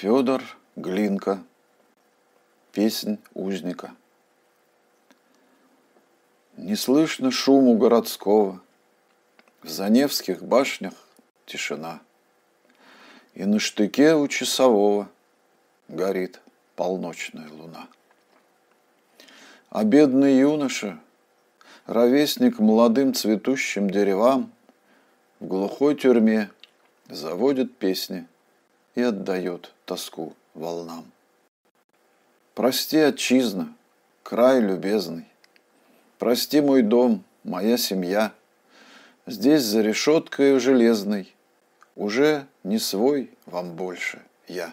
Федор Глинка. Песнь узника. Не слышно шуму городского, В Заневских башнях тишина. И на штыке у часового Горит полночная луна. А бедный юноша, Ровесник молодым цветущим деревам, В глухой тюрьме заводит песни И отдает тоску волнам. Прости, отчизна, край любезный, Прости мой дом, моя семья, Здесь за решеткой железной Уже не свой вам больше я.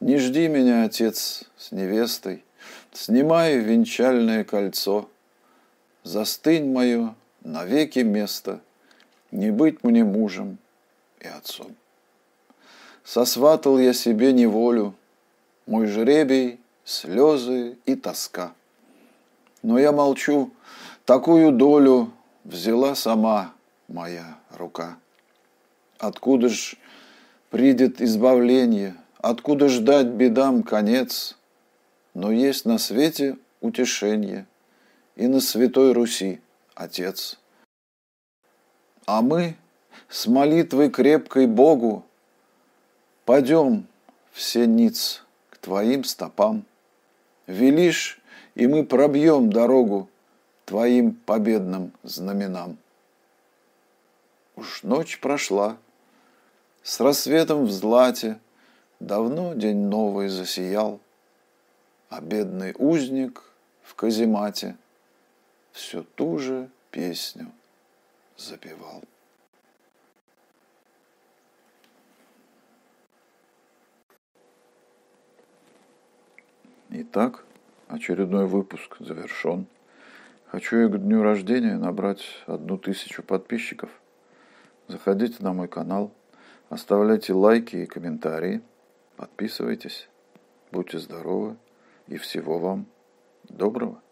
Не жди меня, отец, с невестой, Снимай венчальное кольцо, Застынь мое навеки место, Не быть мне мужем и отцом. Сосватал я себе неволю, Мой жребий — слезы и тоска. Но я молчу, такую долю Взяла сама моя рука. Откуда ж придет избавление, Откуда ждать бедам конец? Но есть на свете утешение И на Святой Руси Отец. А мы с молитвой крепкой Богу Пойдем все ниц к твоим стопам. Велишь, и мы пробьем дорогу твоим победным знаменам. Уж ночь прошла, с рассветом в злате Давно день новый засиял, А бедный узник в каземате Все ту же песню запевал. Итак, очередной выпуск завершен. Хочу я к дню рождения набрать одну тысячу подписчиков. Заходите на мой канал, оставляйте лайки и комментарии, подписывайтесь. Будьте здоровы и всего вам доброго.